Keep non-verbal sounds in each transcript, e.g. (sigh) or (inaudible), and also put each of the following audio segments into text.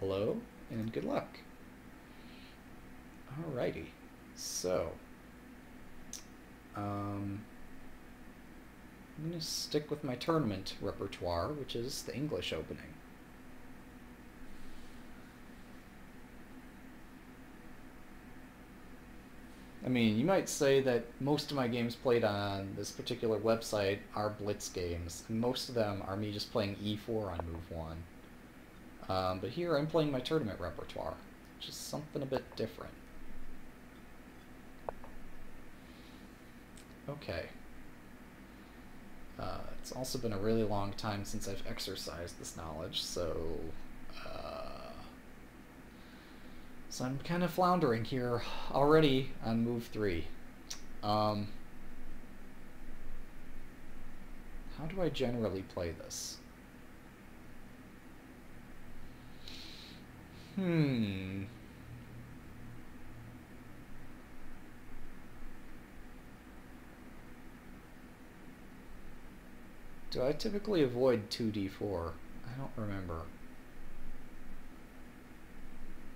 hello and good luck. Alrighty, so um, I'm going to stick with my tournament repertoire, which is the English opening. I mean, you might say that most of my games played on this particular website are Blitz games, and most of them are me just playing E4 on move 1. Um, but here I'm playing my tournament repertoire, which is something a bit different. Okay. Uh, it's also been a really long time since I've exercised this knowledge, so... Uh, so I'm kind of floundering here already on move 3. Um, how do I generally play this? Hmm... Do I typically avoid 2d4? I don't remember.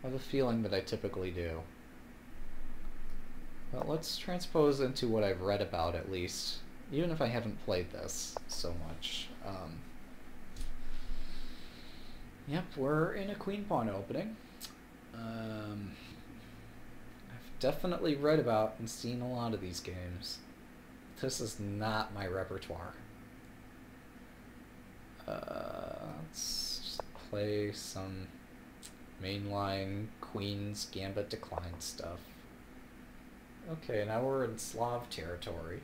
I have a feeling that I typically do. Well, let's transpose into what I've read about at least, even if I haven't played this so much. Um, yep, we're in a queen pawn opening. Um, I've definitely read about and seen a lot of these games. This is not my repertoire. Uh, let's play some mainline Queen's Gambit Decline stuff. Okay, now we're in Slav territory.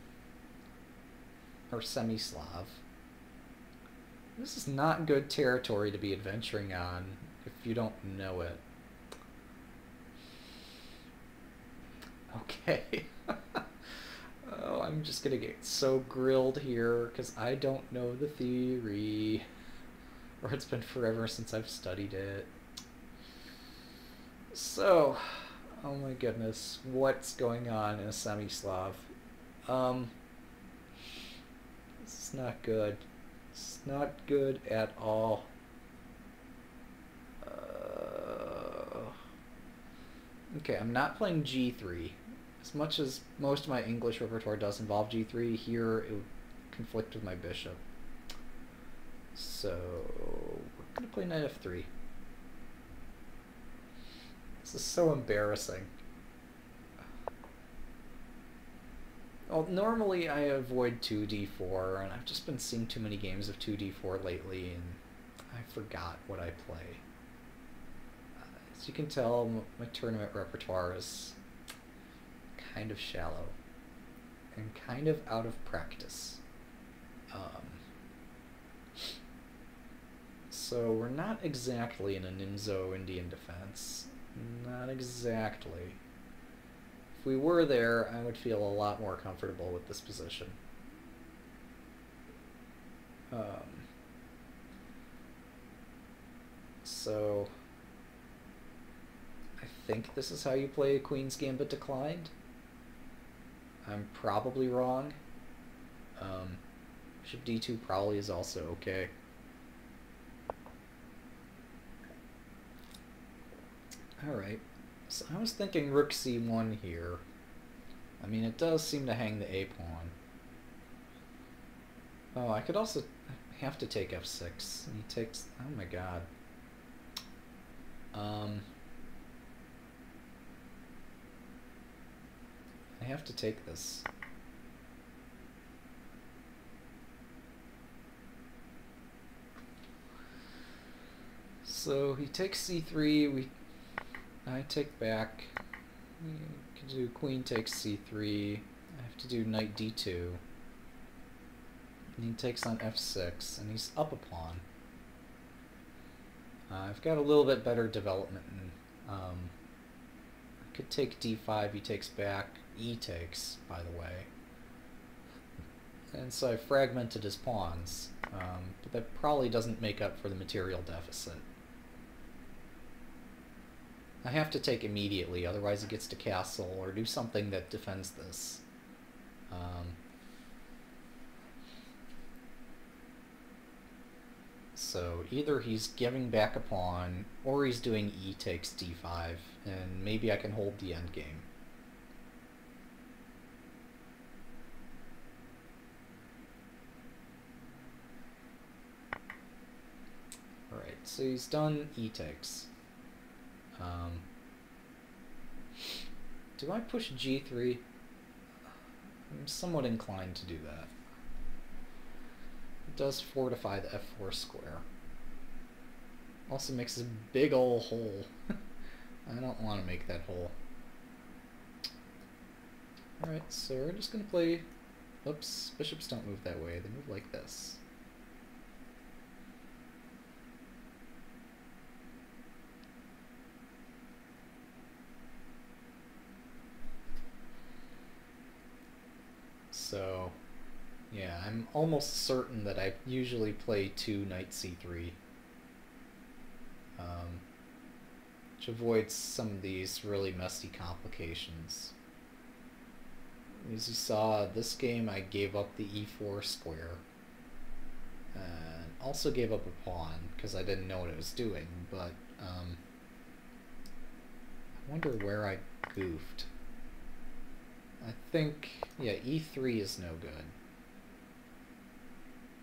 Or semi-Slav. This is not good territory to be adventuring on if you don't know it. Okay. (laughs) Oh, I'm just gonna get so grilled here because I don't know the theory. Or it's been forever since I've studied it. So, oh my goodness, what's going on in a semi-Slav? Um, this is not good. It's not good at all. Uh, okay, I'm not playing G3 as much as most of my English repertoire does involve g3, here it would conflict with my bishop. So we're going to play knight f3. This is so embarrassing. Well, normally I avoid 2d4, and I've just been seeing too many games of 2d4 lately, and I forgot what I play. As you can tell, my tournament repertoire is kind of shallow and kind of out of practice. Um, so we're not exactly in a Nimzo Indian defense. Not exactly. If we were there, I would feel a lot more comfortable with this position. Um, so I think this is how you play a Queen's Gambit Declined. I'm probably wrong. Um, bishop d2 probably is also okay. Alright, so I was thinking rook c1 here. I mean, it does seem to hang the a-pawn. Oh, I could also have to take f6. And he takes... Oh my god. Um... I have to take this. So he takes c3, we I take back. Can do queen takes c3. I have to do knight d2. And he takes on f6, and he's up a pawn. Uh, I've got a little bit better development. In, um, I could take d5, he takes back e takes, by the way. And so I fragmented his pawns, um, but that probably doesn't make up for the material deficit. I have to take immediately, otherwise he gets to castle or do something that defends this. Um, So either he's giving back a pawn, or he's doing e takes d5, and maybe I can hold the endgame. Alright, so he's done e takes. Um, do I push g3? I'm somewhat inclined to do that. It does fortify the f4 square. Also makes a big ol' hole. (laughs) I don't want to make that hole. Alright, so we're just going to play... Oops, bishops don't move that way, they move like this. So, yeah, I'm almost certain that I usually play 2 knight c3. Um, which avoids some of these really messy complications. As you saw, this game I gave up the e4 square. And also gave up a pawn, because I didn't know what it was doing, but um, I wonder where I goofed. I think, yeah, e3 is no good.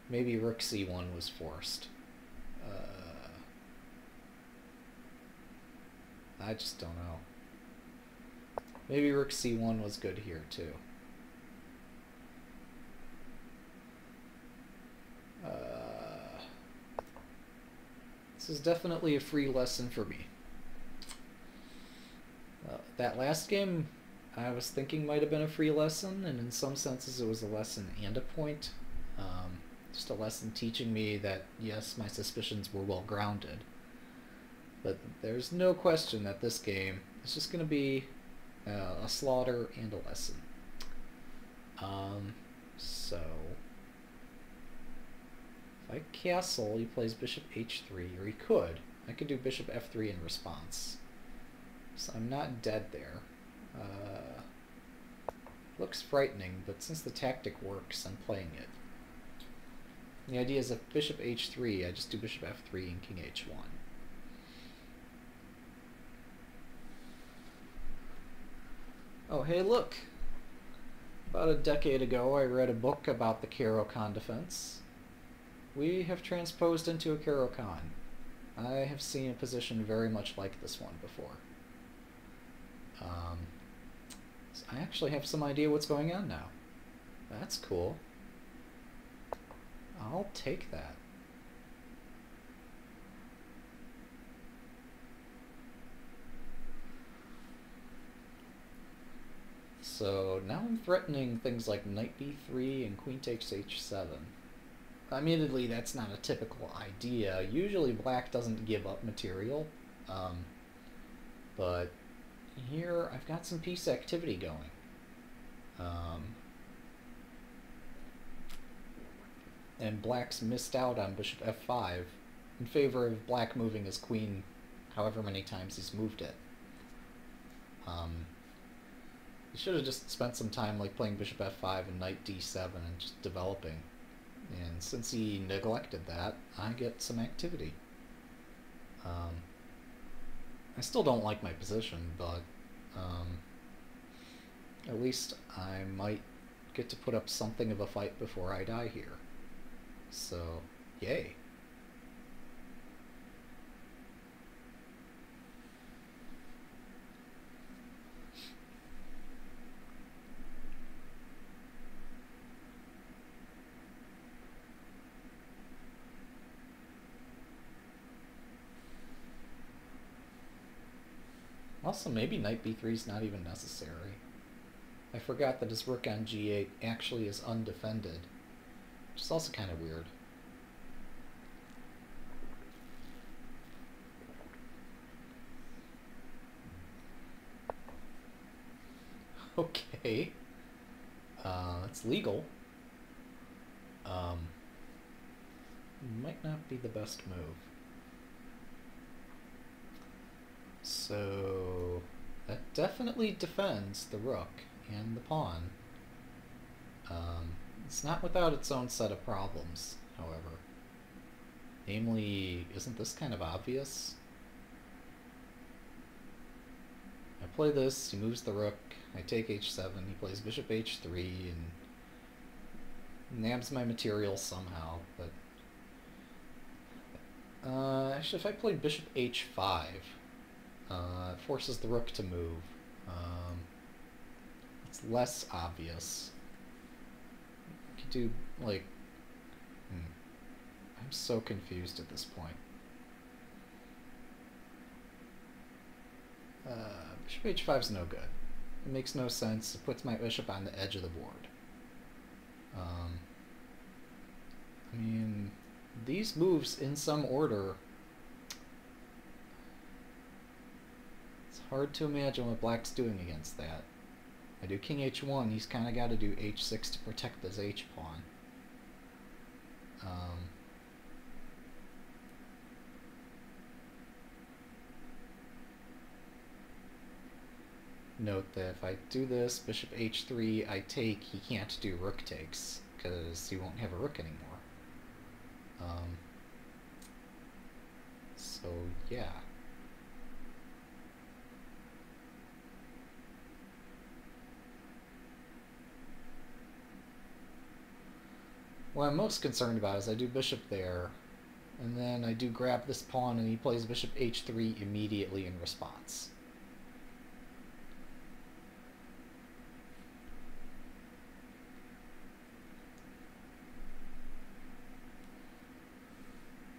Maybe rook c1 was forced. Uh, I just don't know. Maybe rook c1 was good here too. Uh, this is definitely a free lesson for me. Uh, that last game I was thinking might have been a free lesson, and in some senses it was a lesson and a point. Um, just a lesson teaching me that, yes, my suspicions were well grounded. But there's no question that this game is just going to be uh, a slaughter and a lesson. Um, so, if I castle, he plays bishop h3, or he could. I could do bishop f3 in response. So I'm not dead there. Uh, looks frightening, but since the tactic works, I'm playing it. The idea is if bishop h3, I just do bishop f3 and king h1. Oh, hey, look! About a decade ago, I read a book about the Caro-Kann defense. We have transposed into a Caro-Kann. I have seen a position very much like this one before. Um, I actually have some idea what's going on now. That's cool. I'll take that. So now I'm threatening things like knight b3 and queen takes h7. Admittedly, that's not a typical idea. Usually black doesn't give up material. Um, but here I've got some piece activity going. Um, and black's missed out on bishop f5 in favor of black moving his queen however many times he's moved it. Um, he should have just spent some time like playing bishop f5 and knight d7 and just developing. And since he neglected that, I get some activity. Um, I still don't like my position, but um, at least I might get to put up something of a fight before I die here. So, yay. Also, maybe knight b3 is not even necessary. I forgot that his rook on g8 actually is undefended, which is also kind of weird. (laughs) Okay. Uh, it's legal. Um, might not be the best move. So that definitely defends the rook and the pawn. Um, it's not without its own set of problems, however. Namely, isn't this kind of obvious? I play this, he moves the rook, I take h7, he plays bishop h3, and nabs my material somehow, but... Uh, actually, if I played bishop h5, uh, forces the rook to move. Um, it's less obvious. You could do, like... Hmm. I'm so confused at this point. Uh, bishop h5 is no good. It makes no sense. It puts my bishop on the edge of the board. Um, I mean, these moves in some order. It's hard to imagine what black's doing against that. I do king h1, he's kind of got to do h6 to protect his h-pawn. Um, note that if I do this, bishop h3, I take, he can't do rook takes, because he won't have a rook anymore. Um, so, yeah. What I'm most concerned about is I do bishop there, and then I do grab this pawn, and he plays bishop h3 immediately in response.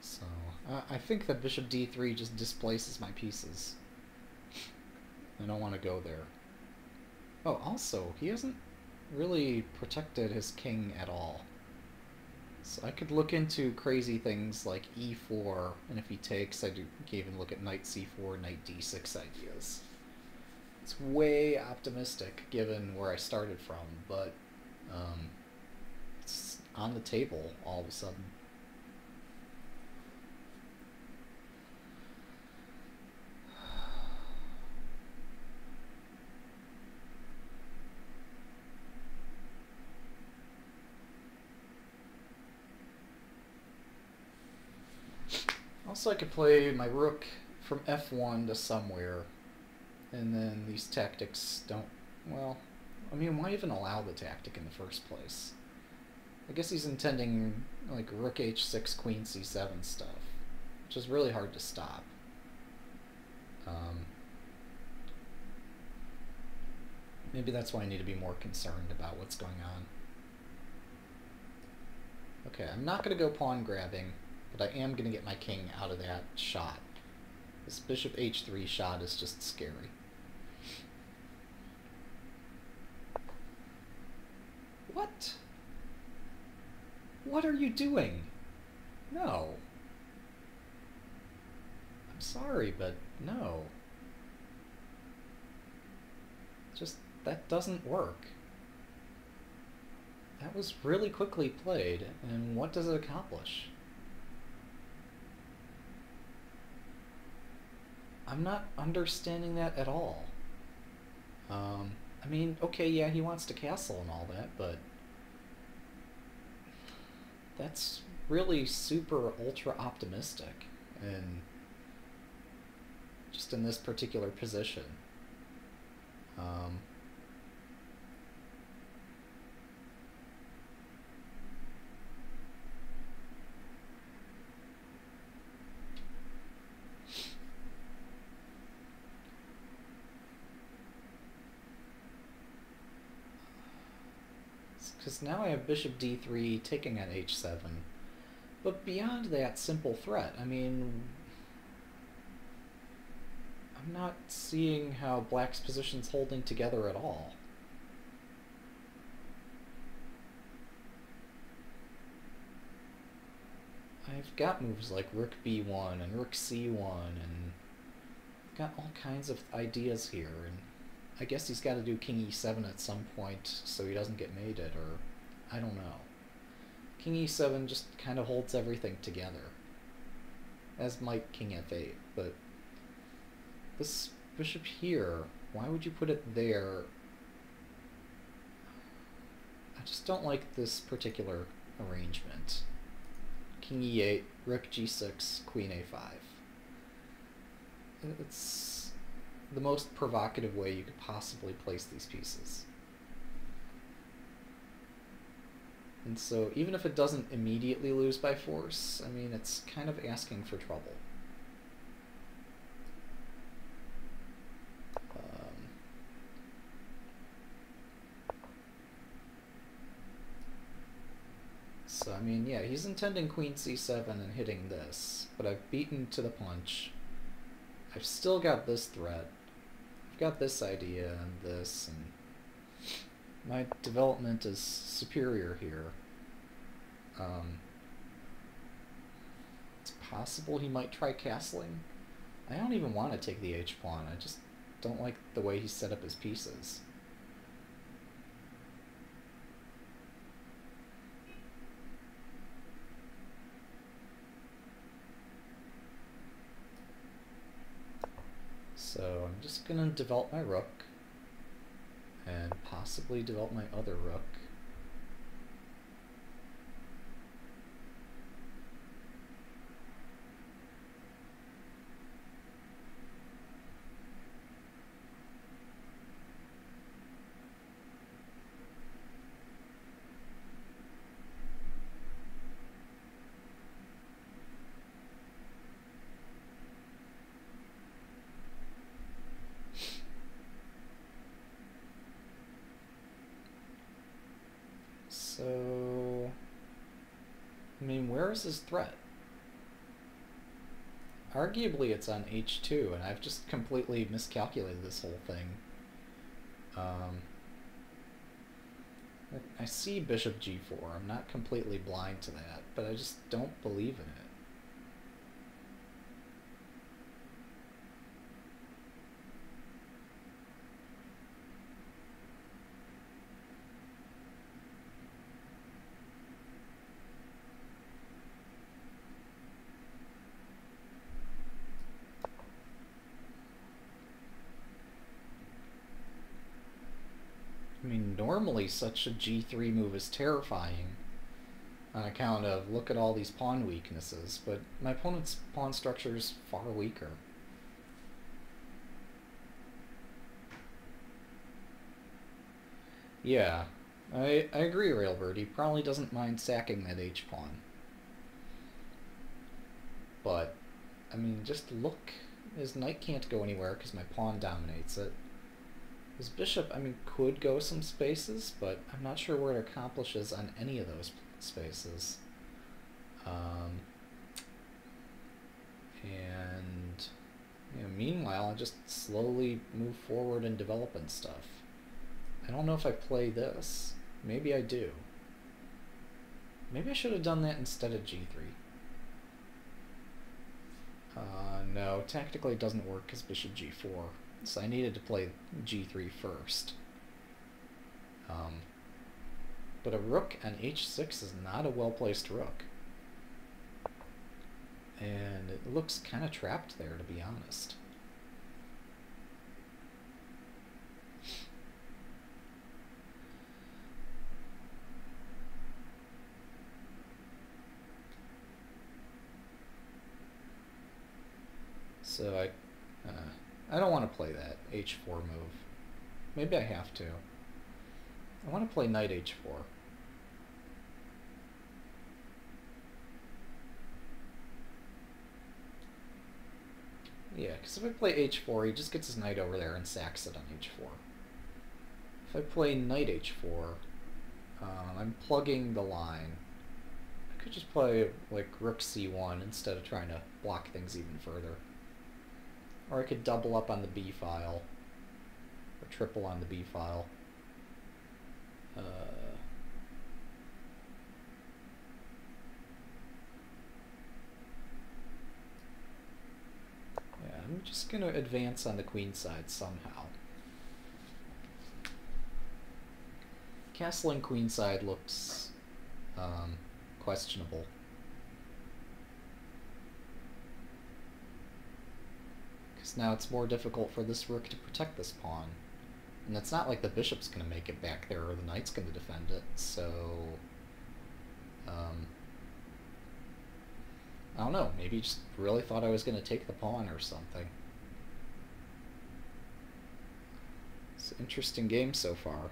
So, I think that bishop d3 just displaces my pieces. I don't want to go there. Oh, also, he hasn't really protected his king at all. So I could look into crazy things like e4, and if he takes, I do even look at knight c4, knight d6 ideas. It's way optimistic given where I started from, but um, it's on the table all of a sudden. Also, I could play my rook from f1 to somewhere, and then these tactics don't... Well, I mean, why even allow the tactic in the first place? I guess he's intending, like, rook h6, queen c7 stuff, which is really hard to stop. Um, maybe that's why I need to be more concerned about what's going on. Okay, I'm not going to go pawn grabbing. But I am going to get my king out of that shot. This bishop h3 shot is just scary. What? What are you doing? No. I'm sorry, but no. Just, that doesn't work. That was really quickly played, and what does it accomplish? I'm not understanding that at all. Um, I mean, okay, yeah, he wants to castle and all that, but that's really super ultra optimistic and just in this particular position. Um, because now I have bishop d3 taking at h7. But beyond that simple threat, I mean, I'm not seeing how black's position's holding together at all. I've got moves like rook b1 and rook c1 and got all kinds of ideas here and I guess he's got to do king e7 at some point so he doesn't get mated, or I don't know. King e7 just kind of holds everything together, as might king f8, but this bishop here, why would you put it there? I just don't like this particular arrangement. King e8 rook g6, queen a5. It's the most provocative way you could possibly place these pieces. And so even if it doesn't immediately lose by force, I mean, it's kind of asking for trouble. Um, so, I mean, yeah, he's intending queen c7 and hitting this, but I've beaten to the punch. I've still got this threat. Got this idea and this, and my development is superior here. Um, it's possible he might try castling. I don't even want to take the h-pawn, I just don't like the way he set up his pieces. So I'm just going to develop my rook and possibly develop my other rook. So, Is threat? Arguably, it's on h2, and I've just completely miscalculated this whole thing. Um, I see bishop g4. I'm not completely blind to that, but I just don't believe in it. I mean, normally such a g3 move is terrifying on account of look at all these pawn weaknesses, but my opponent's pawn structure is far weaker. Yeah, I, I agree, Railbird. He probably doesn't mind sacking that h-pawn. But, I mean, just look. His knight can't go anywhere because my pawn dominates it. His bishop, I mean, could go some spaces, but I'm not sure where it accomplishes on any of those spaces. Um, and you know, meanwhile, I just slowly move forward and develop and stuff. I don't know if I play this. Maybe I do. Maybe I should have done that instead of g3. Uh, no, tactically it doesn't work because bishop g4 so I needed to play g3 first. Um, but a rook on h6 is not a well-placed rook. And it looks kind of trapped there, to be honest. So I... I don't want to play that h4 move. Maybe I have to. I want to play knight h4. Yeah, because if I play h4, he just gets his knight over there and sacks it on h4. If I play knight h4, um, I'm plugging the line. I could just play like rook c1 instead of trying to block things even further. Or I could double up on the B file. Or triple on the B file. Uh, yeah, I'm just going to advance on the queen side somehow. Castling queenside looks um, questionable. Now it's more difficult for this rook to protect this pawn. And it's not like the bishop's going to make it back there or the knight's going to defend it, so... Um, I don't know, maybe just really thought I was going to take the pawn or something. It's an interesting game so far.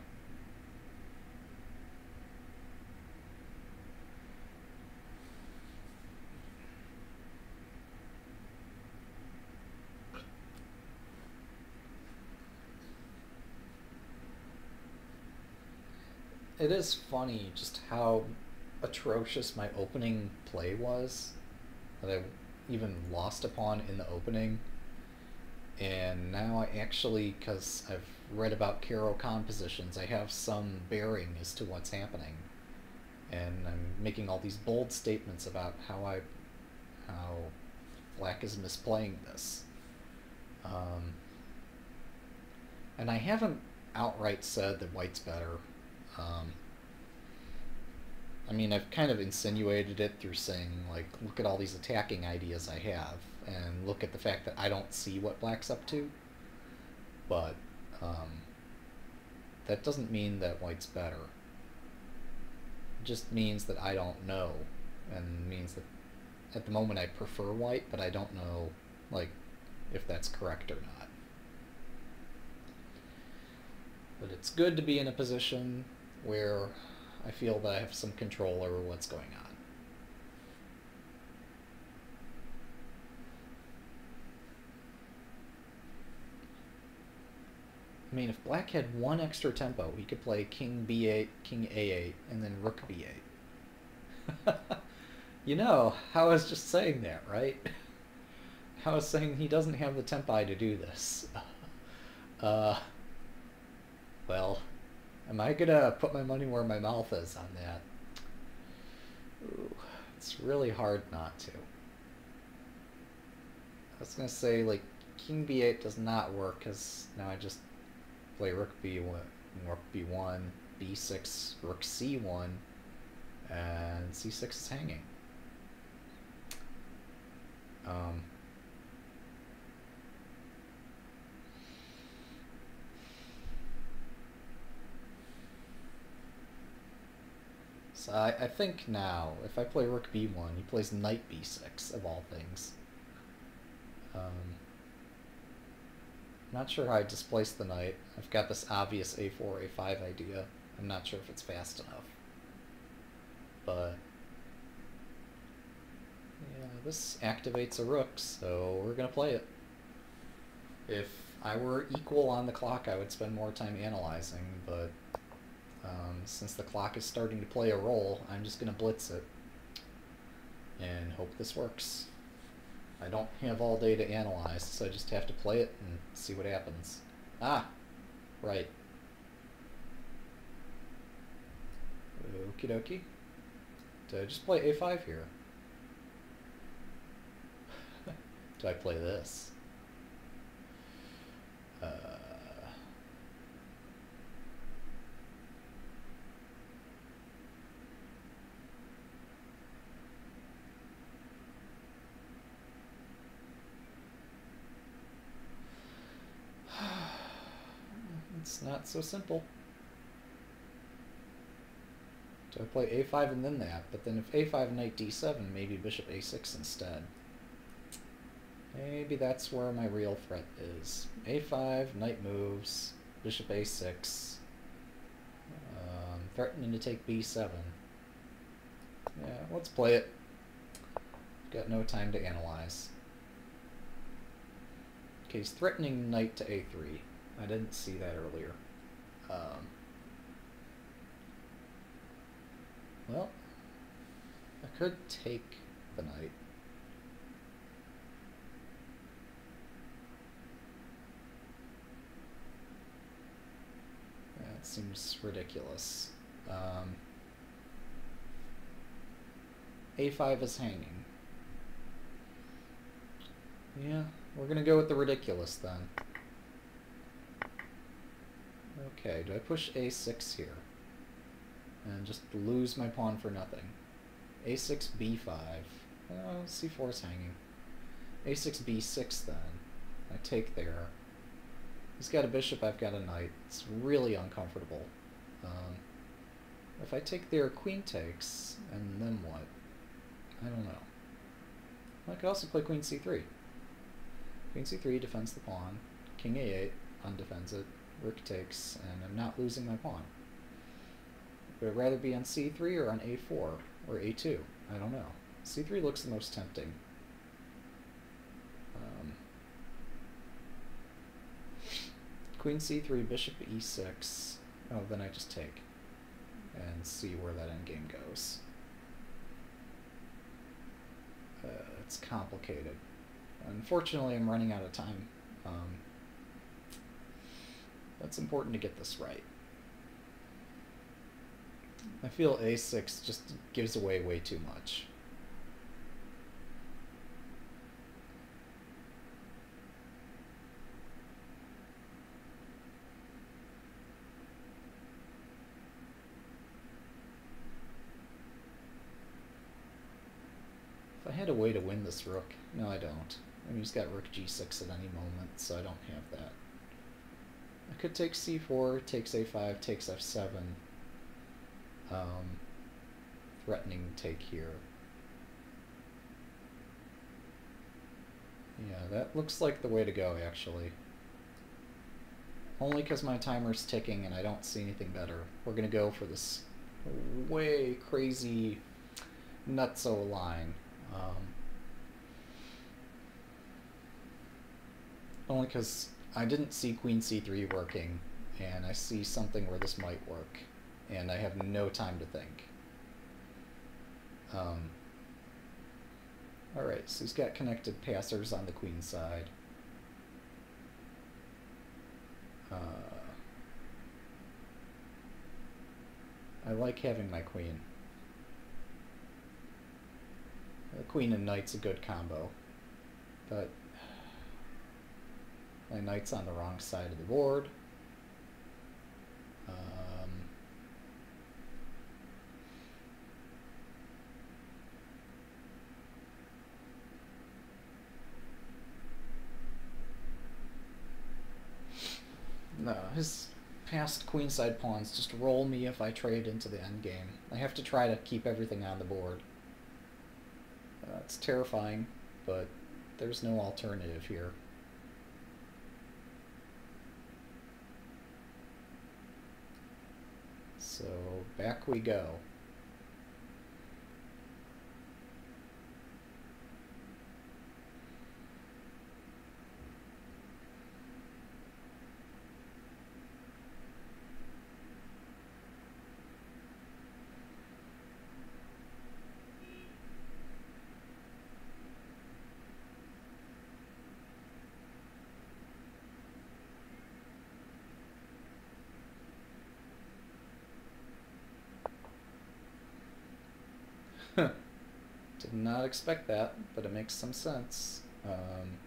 It is funny just how atrocious my opening play was that I even lost pawn in the opening. And now I actually, because I've read about Caro-Kann positions, I have some bearing as to what's happening. And I'm making all these bold statements about how I, how black is misplaying this. Um, and I haven't outright said that white's better. Um, I mean, I've kind of insinuated it through saying, like, look at all these attacking ideas I have, and look at the fact that I don't see what black's up to. But um, that doesn't mean that white's better. It just means that I don't know, and means that at the moment I prefer white, but I don't know, like, if that's correct or not. But it's good to be in a position where I feel that I have some control over what's going on. I mean, if black had one extra tempo, he could play king b8, king a8, and then rook b8. (laughs) you know, how I was just saying that, right? (laughs) I was saying he doesn't have the tempi to do this. (laughs) Uh, well, Am I gonna put my money where my mouth is on that? Ooh, it's really hard not to. I was gonna say, like, king b8 does not work, because now I just play rook b1, rook b1, b6, rook c1, and c6 is hanging. Um, I, I think now, if I play rook b1, he plays knight b6, of all things. Um, not sure how I displace the knight. I've got this obvious a4, a5 idea. I'm not sure if it's fast enough. But... Yeah, this activates a rook, so we're going to play it. If I were equal on the clock, I would spend more time analyzing, but um, since the clock is starting to play a role, I'm just going to blitz it and hope this works. I don't have all day to analyze, so I just have to play it and see what happens. Ah, right. Okie dokie. Did I just play a5 here? (laughs) Do I play this? Uh, It's not so simple. Do I play a5 and then that? But then if a5 knight d7, maybe bishop a6 instead. Maybe that's where my real threat is. a5, knight moves, bishop a6. Um, threatening to take b7. Yeah, let's play it. Got no time to analyze. Okay, he's threatening knight to a3. I didn't see that earlier. Um, well, I could take the knight. That seems ridiculous. Um, A5 is hanging. Yeah, we're gonna go with the ridiculous then. Okay, do I push a6 here? And just lose my pawn for nothing. a6, b5. Oh, c4 is hanging. a6, b6 then. I take there. He's got a bishop, I've got a knight. It's really uncomfortable. Um, if I take there, queen takes, and then what? I don't know. I could also play queen c3. Queen c3 defends the pawn. King a8 undefends it. Rook takes, and I'm not losing my pawn. Would rather be on c3 or on a4 or a2? I don't know. c3 looks the most tempting. Um, queen c3, bishop e6. Oh, then I just take and see where that endgame goes. Uh, it's complicated. Unfortunately, I'm running out of time. Um, that's important to get this right. I feel a6 just gives away way too much. If I had a way to win this rook, no I don't. I mean, he's got rook g6 at any moment, so I don't have that. I could take c4, takes a5, takes f7. Um, threatening take here. Yeah, that looks like the way to go, actually. Only because my timer's ticking and I don't see anything better. We're going to go for this way crazy nutso line. Um, only because I didn't see queen c3 working, and I see something where this might work, and I have no time to think. Um, Alright, so he's got connected passers on the queen side. Uh, I like having my queen. The queen and knight's a good combo, but my knight's on the wrong side of the board. Um, no, his passed queenside pawns just roll me if I trade into the endgame. I have to try to keep everything on the board. Uh, it's terrifying, but there's no alternative here. So back we go. Did not expect that, but it makes some sense. Um,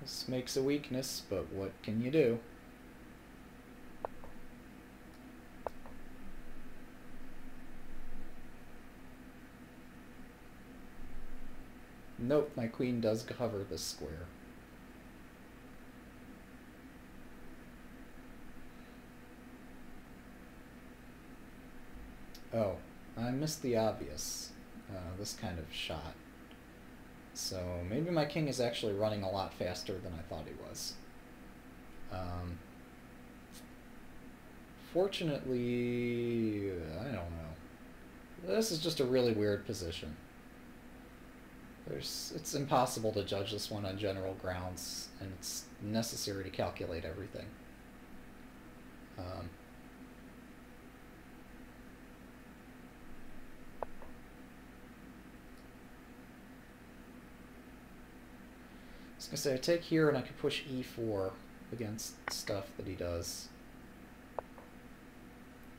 this makes a weakness, but what can you do? Nope, my queen does cover this square. Oh, I missed the obvious, uh, this kind of shot. So maybe my king is actually running a lot faster than I thought he was. Um, fortunately, I don't know. This is just a really weird position. There's, it's impossible to judge this one on general grounds, and it's necessary to calculate everything. Um, I was going to say, I take here and I could push e4 against stuff that he does.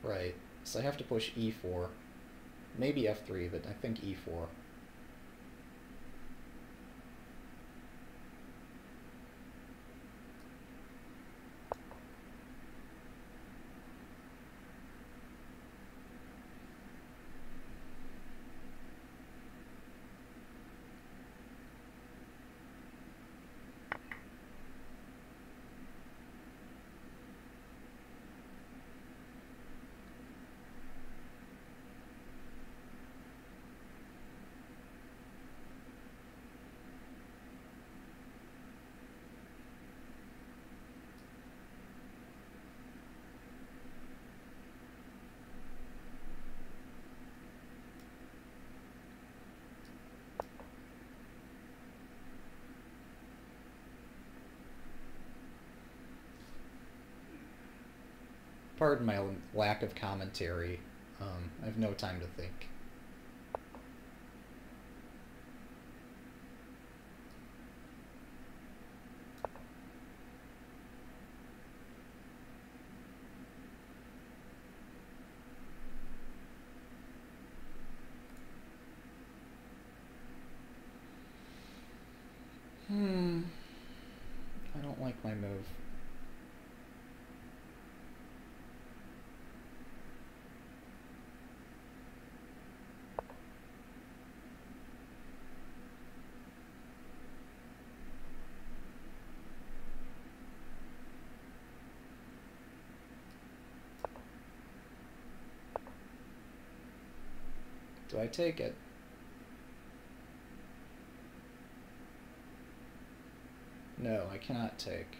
Right, so I have to push e4. Maybe f3, but I think e4. Pardon my lack of commentary. Um, I have no time to think. Hmm. I don't like my move. I take it? No, I cannot take.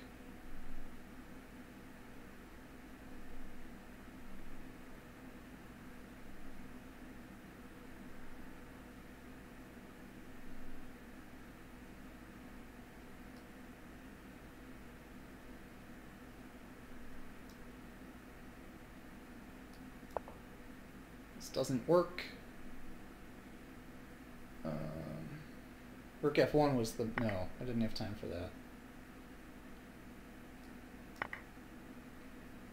This doesn't work. Rook F1 was the... No, I didn't have time for that.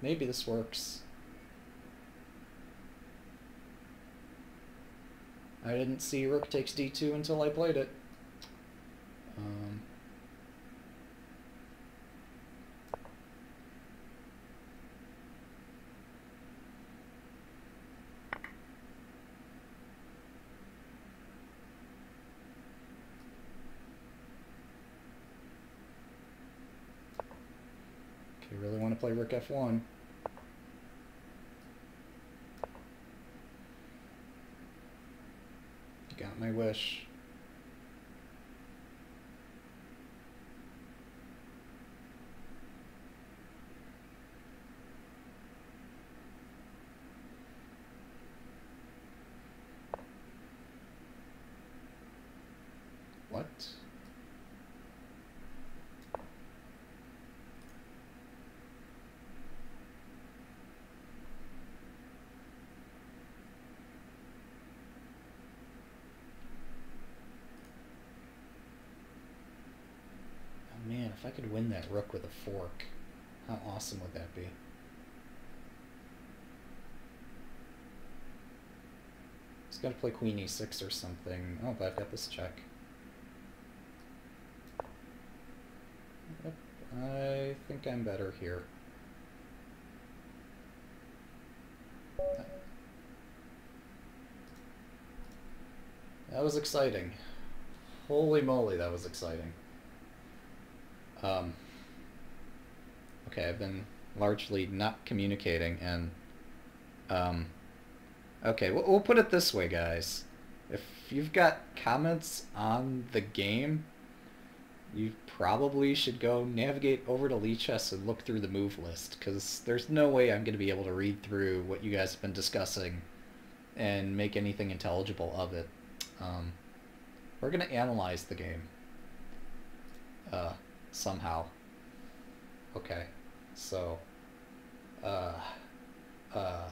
Maybe this works. I didn't see rook takes d2 until I played it. Um, okay, really want to play rook f1. Got my wish. What? Oh man, if I could win that rook with a fork, how awesome would that be? He's got to play queen e6 or something. Oh, but I've got this check. Yep, I think I'm better here. That was exciting. Holy moly, that was exciting. Um, okay, I've been largely not communicating, and um, okay, we'll, we'll put it this way, guys. If you've got comments on the game, you probably should go navigate over to Lichess and look through the move list, because there's no way I'm going to be able to read through what you guys have been discussing and make anything intelligible of it. Um, we're going to analyze the game. Uh, somehow. Okay, so, uh, uh,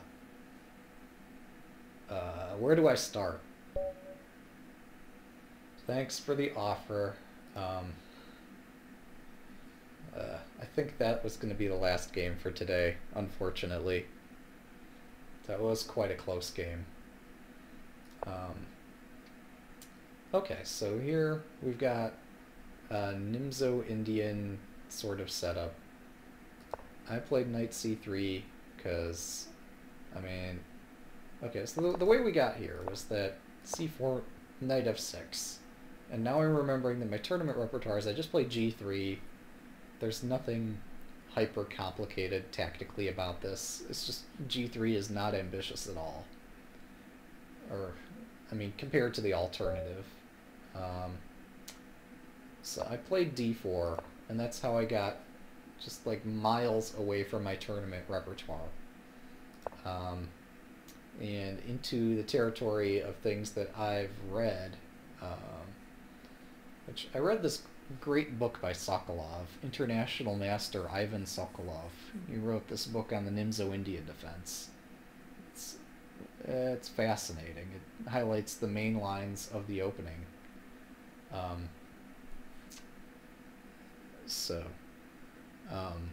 uh, where do I start? Thanks for the offer. Um, uh, I think that was going to be the last game for today, unfortunately. That was quite a close game. Um, okay, so here we've got uh, Nimzo Indian sort of setup. I played knight c3 because, I mean, okay, so the, the way we got here was that c4, knight f6. And now I'm remembering that my tournament repertoire is I just played g3. There's nothing hyper complicated tactically about this. It's just g3 is not ambitious at all. Or, I mean, compared to the alternative. Um, so I played d4, and that's how I got just like miles away from my tournament repertoire. Um, and into the territory of things that I've read. Um, which I read this great book by Sokolov, International Master Ivan Sokolov. He wrote this book on the Nimzo Indian defense. It's, it's fascinating. It highlights the main lines of the opening. Um, so, um,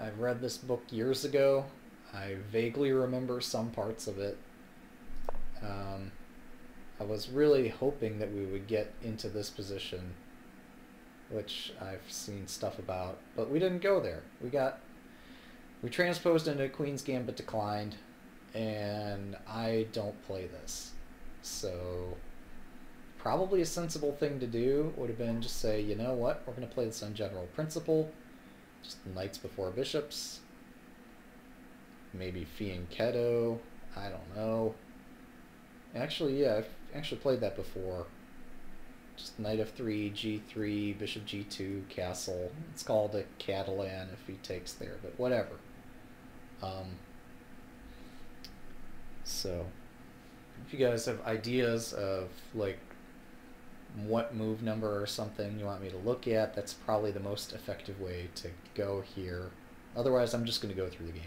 I read this book years ago. I vaguely remember some parts of it. Um, I was really hoping that we would get into this position, which I've seen stuff about, but we didn't go there. We got we transposed into Queen's Gambit declined, and I don't play this. So probably a sensible thing to do would have been just say, you know what, we're going to play this on general principle, just knights before bishops, maybe Fianchetto, I don't know. Actually, yeah, I've actually played that before. Just knight f3, g3, bishop g2, castle. It's called a Catalan if he takes there, but whatever. Um, so, if you guys have ideas of like what move number or something you want me to look at, that's probably the most effective way to go here. Otherwise, I'm just going to go through the game.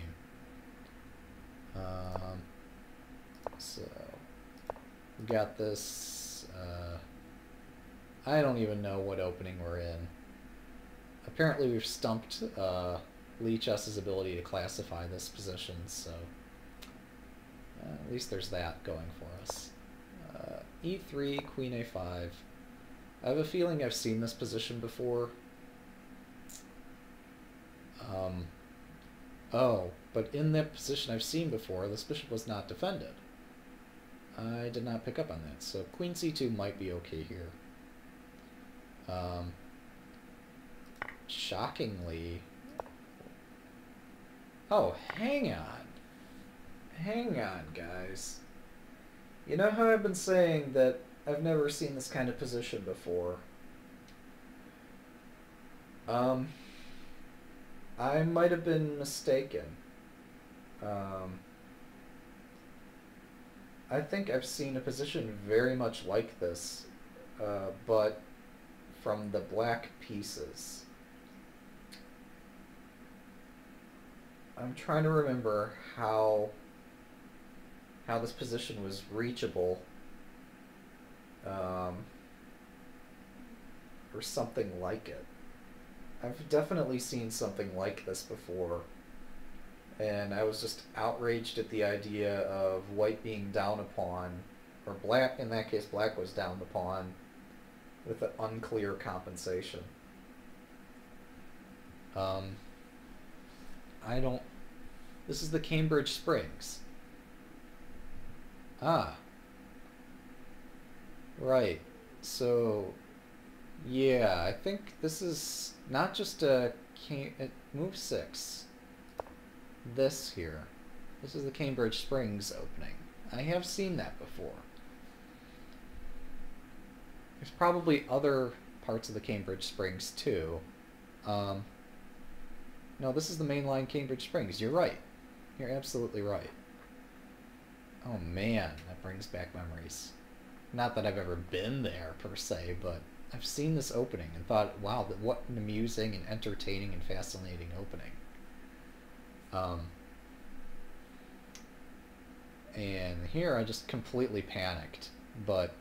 Um, so, we got this. Uh, I don't even know what opening we're in. Apparently, we've stumped uh, Lichess's ability to classify this position, so uh, at least there's that going for us. Uh, e3, queen a5. I have a feeling I've seen this position before. Um, oh, but in that position I've seen before, this bishop was not defended. I did not pick up on that, so queen c2 might be okay here. Um, shockingly... Oh, hang on. Hang on, guys. You know how I've been saying that I've never seen this kind of position before. Um, I might have been mistaken. Um, I think I've seen a position very much like this, uh, but from the black pieces. I'm trying to remember how how this position was reachable um, or something like it. I've definitely seen something like this before, and I was just outraged at the idea of white being down upon, or black, in that case, black was down upon, with an unclear compensation. Um, I don't. This is the Cambridge Springs. Ah, Right. So, yeah, I think this is not just a move six. This here. This is the Cambridge Springs opening. I have seen that before. There's probably other parts of the Cambridge Springs too. Um, no, this is the mainline Cambridge Springs. You're right. You're absolutely right. Oh man, that brings back memories. Not that I've ever been there per se, but I've seen this opening and thought, wow, what an amusing and entertaining and fascinating opening. Um, and here I just completely panicked, but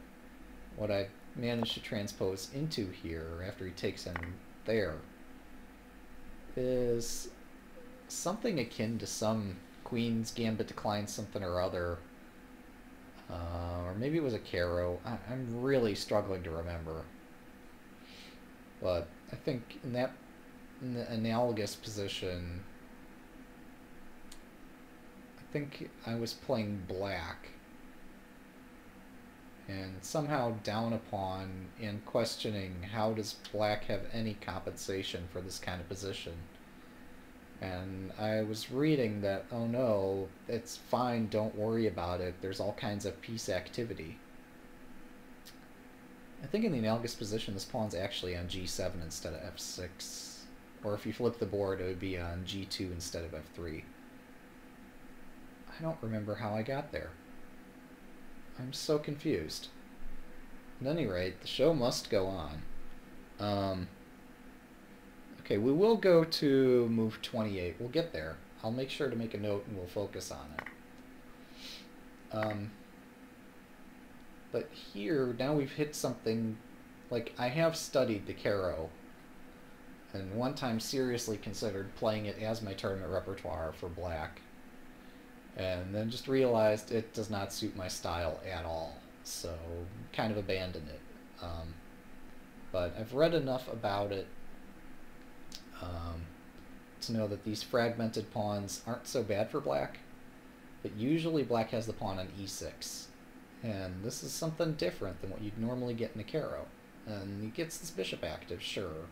what I managed to transpose into here after he takes in there is something akin to some Queen's Gambit Decline something or other uh, or maybe it was a Caro. I, I'm really struggling to remember. But I think in that in the analogous position, I think I was playing black and somehow down upon in questioning how does black have any compensation for this kind of position. And I was reading that, oh no, it's fine, don't worry about it, there's all kinds of piece activity. I think in the analogous position, this pawn's actually on g7 instead of f6. Or if you flip the board, it would be on g2 instead of f3. I don't remember how I got there. I'm so confused. At any rate, the show must go on. Um, okay, we will go to move 28. We'll get there. I'll make sure to make a note and we'll focus on it. Um, but here, now we've hit something, like, I have studied the Caro, and one time seriously considered playing it as my tournament repertoire for black, and then just realized it does not suit my style at all, so kind of abandoned it. Um, but I've read enough about it um, to know that these fragmented pawns aren't so bad for black, but usually black has the pawn on e6. And this is something different than what you'd normally get in a Caro. And he gets this bishop active, sure.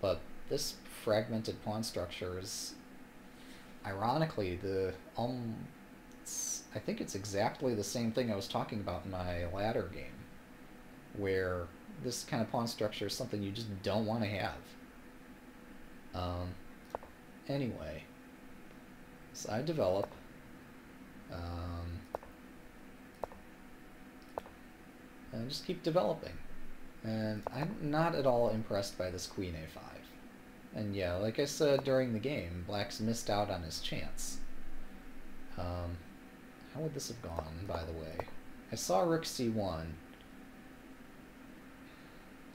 But this fragmented pawn structure is, ironically, the um, I think it's exactly the same thing I was talking about in my ladder game, where this kind of pawn structure is something you just don't want to have. Um, anyway, so I develop. Um, and just keep developing. And I'm not at all impressed by this queen a5. And yeah, like I said during the game, black's missed out on his chance. Um, how would this have gone, by the way? I saw rook c1.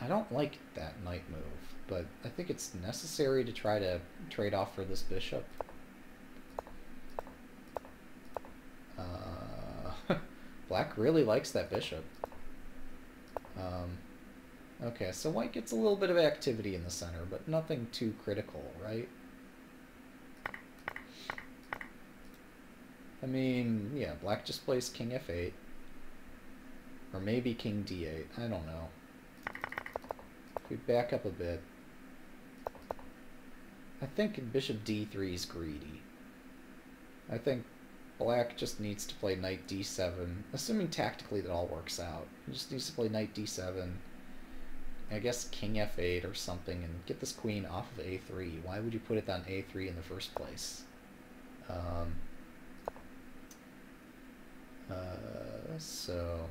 I don't like that knight move, but I think it's necessary to try to trade off for this bishop. Uh, (laughs) black really likes that bishop. Um, okay, so white gets a little bit of activity in the center, but nothing too critical, right? I mean, yeah, black just plays king f8. Or maybe king d8. I don't know. We back up a bit. I think bishop d3 is greedy. I think Black just needs to play knight d7, assuming tactically that all works out. He just needs to play knight d7, I guess king f8 or something, and get this queen off of a3. Why would you put it on a3 in the first place? Um, uh, so,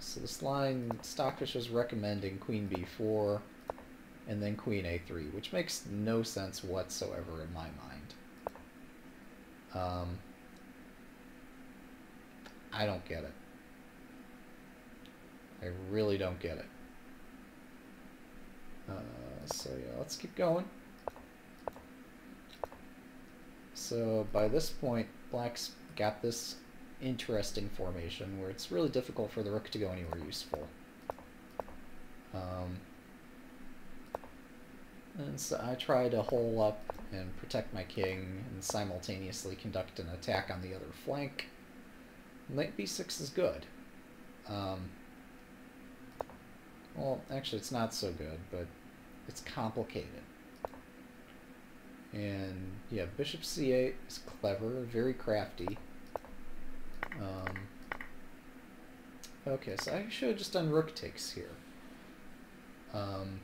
so this line, Stockfish is recommending queen b4, and then queen a3, which makes no sense whatsoever in my mind. Um, I don't get it. I really don't get it. Uh, so yeah, let's keep going. So by this point, black's got this interesting formation where it's really difficult for the rook to go anywhere useful. Um, and so I try to hole up and protect my king and simultaneously conduct an attack on the other flank. Knight b6 is good. Um, well, actually it's not so good, but it's complicated. And yeah, bishop c8 is clever, very crafty. Um, okay, so I should have just done rook takes here. Um,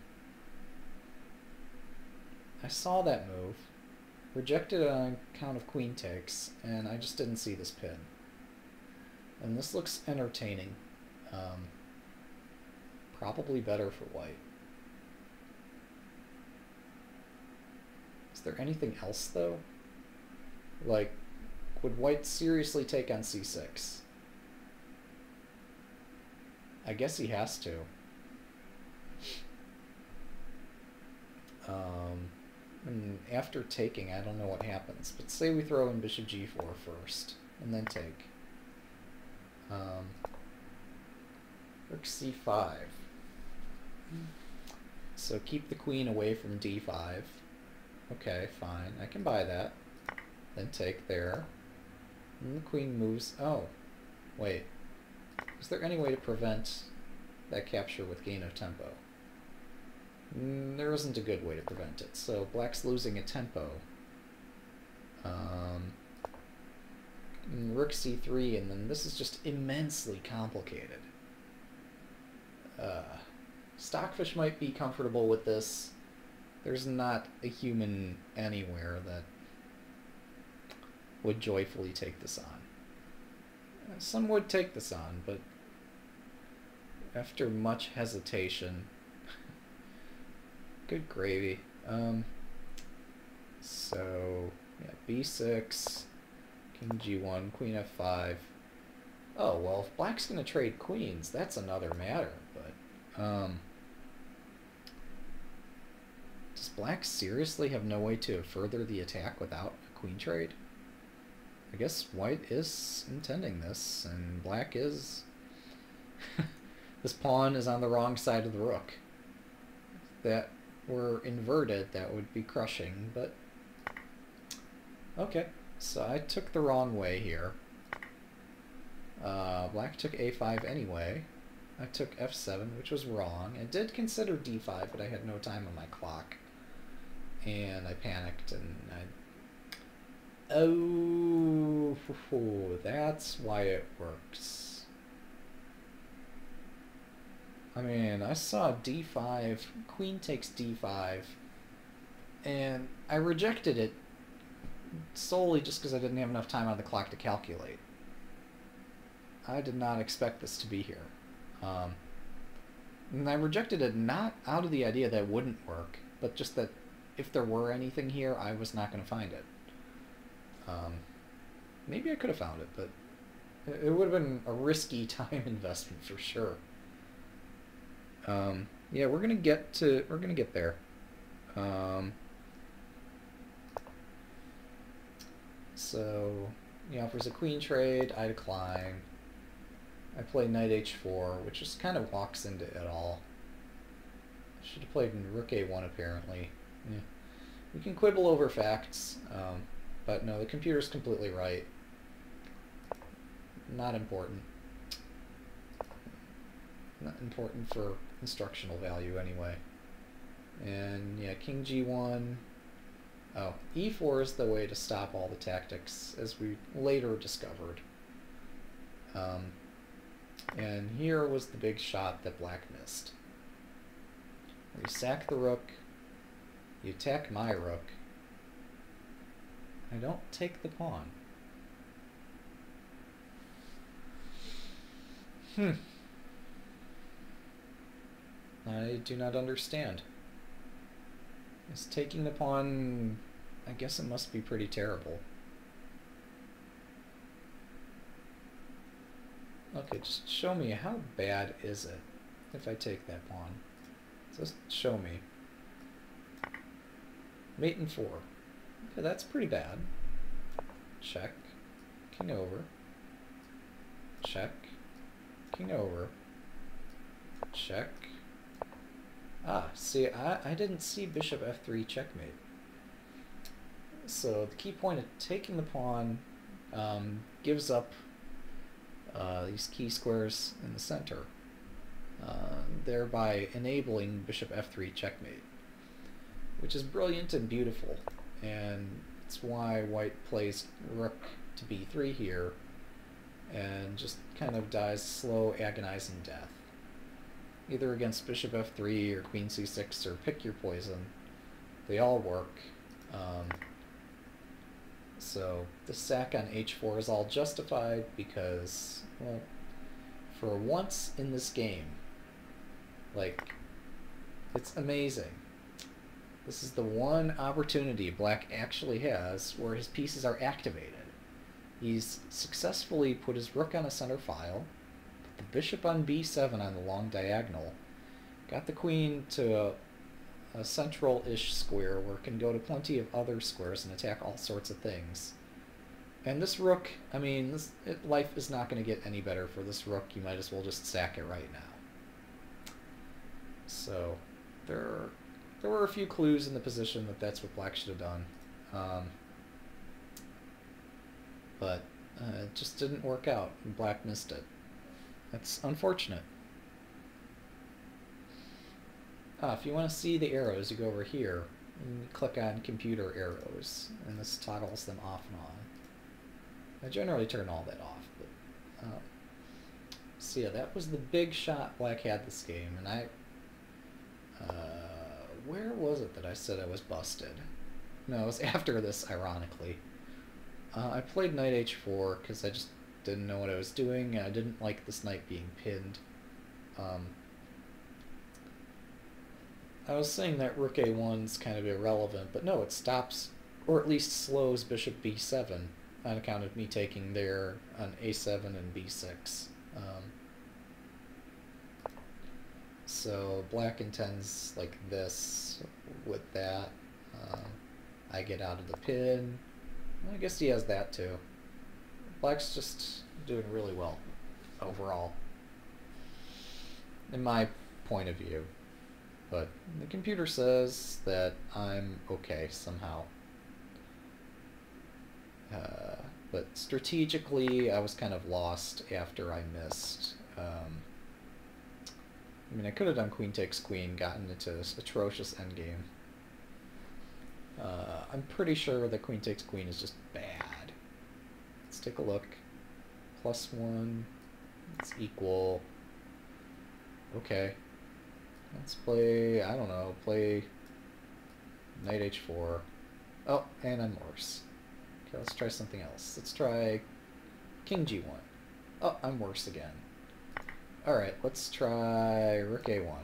I saw that move, rejected it on account of queen takes, and I just didn't see this pin. And this looks entertaining. Um, probably better for white. Is there anything else, though? Like, would white seriously take on c6? I guess he has to. Um, and after taking, I don't know what happens. But say we throw in bishop g4 first, and then take. Um, rook c5. So keep the queen away from d5. Okay, fine. I can buy that. Then take there. And the queen moves... Oh, wait. Is there any way to prevent that capture with gain of tempo? Mm, there isn't a good way to prevent it. So black's losing a tempo. Um, rook c3, and then this is just immensely complicated. Uh, Stockfish might be comfortable with this. There's not a human anywhere that would joyfully take this on. Some would take this on, but after much hesitation. Good gravy. Um, so, yeah, b6, king g1, queen f5. Oh, well, if black's going to trade queens, that's another matter, but, um... Does black seriously have no way to further the attack without a queen trade? I guess white is intending this, and black is... (laughs) this pawn is on the wrong side of the rook. That were inverted, that would be crushing, but... Okay, so I took the wrong way here. Uh, black took a5 anyway. I took f7, which was wrong. I did consider d5, but I had no time on my clock. And I panicked, and I... Oh, that's why it works. I mean, I saw d5, queen takes d5, and I rejected it solely just because I didn't have enough time on the clock to calculate. I did not expect this to be here. Um, and I rejected it not out of the idea that it wouldn't work, but just that if there were anything here, I was not going to find it. Um, maybe I could have found it, but it, would have been a risky (laughs) time investment for sure. Um, yeah, we're gonna get to we're gonna get there. Um, so he offers a queen trade. I decline. I play knight h4, which just kind of walks into it all. Should have played rook a1 apparently. Yeah. We can quibble over facts, um, but no, the computer's completely right. Not important. Not important for instructional value anyway. And yeah, king g1. Oh, e4 is the way to stop all the tactics, as we later discovered. Um, and here was the big shot that black missed. You sack the rook, you attack my rook. I don't take the pawn. Hmm. I do not understand. Is taking the pawn... I guess it must be pretty terrible. Okay, just show me, how bad is it if I take that pawn? Just show me. Mate and four. Okay, that's pretty bad. Check. King over. Check. King over. Check. Ah, see, I, I didn't see bishop f3 checkmate. So the key point of taking the pawn um, gives up uh, these key squares in the center, uh, thereby enabling bishop f3 checkmate, which is brilliant and beautiful, and it's why white plays rook to b3 here, and just kind of dies slow, agonizing death. Either against bishop f3 or queen c6 or pick your poison. They all work. Um, so the sack on h4 is all justified because, well, for once in this game, like, it's amazing. This is the one opportunity Black actually has where his pieces are activated. He's successfully put his rook on a center file, bishop on b7 on the long diagonal, got the queen to a a central-ish square where it can go to plenty of other squares and attack all sorts of things. And this rook, I mean, this, it, life is not going to get any better for this rook. You might as well just sack it right now. So, there, there were a few clues in the position that that's what black should have done. Um, but uh, it just didn't work out. Black missed it. That's unfortunate. Uh, if you want to see the arrows, you go over here and click on computer arrows, and this toggles them off and on. I generally turn all that off, but uh, so yeah, that was the big shot Black had this game, and I, uh, where was it that I said I was busted? No, it was (laughs) after this, ironically. Uh, I played knight h4 because I just didn't know what I was doing, and I didn't like this knight being pinned. Um, I was saying that rook a1's kind of irrelevant, but no, it stops, or at least slows bishop b7 on account of me taking there on a7 and b6. Um, so black intends like this with that. Um, I get out of the pin. I guess he has that too. Black's just doing really well overall, in my point of view. But the computer says that I'm okay somehow. Uh, but strategically, I was kind of lost after I missed. Um, I mean, I could have done queen takes queen, gotten into this atrocious endgame. Uh, I'm pretty sure that queen takes queen is just bad. Let's take a look. Plus one. It's equal. Okay. Let's play, I don't know, play knight h4. Oh, and I'm worse. Okay, let's try something else. Let's try king g1. Oh, I'm worse again. Alright, let's try rook a1.